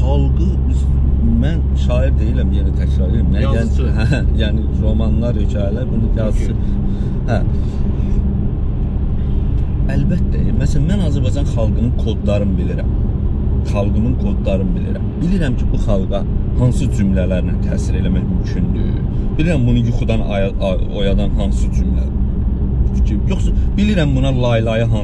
xalqı biz mən şair deyiləm, yəni yenə təkrar edirəm. Mən Yazıçı. yəni, hə, yəni romanlar, hekayələr bunu yazısı. Hə. Əlbəttə, məsələn mən Azərbaycan xalqının kodlarını bilirəm. Xalqımın kodlarını bilirəm. Bilirəm ki, bu xalqa hansı cümlələrlə təsir eləmək mümkündür. Bilirəm bunu yuxudan aya- a- oyadan hansı cümlə. Yoxsa bilirəm buna laylayə hansı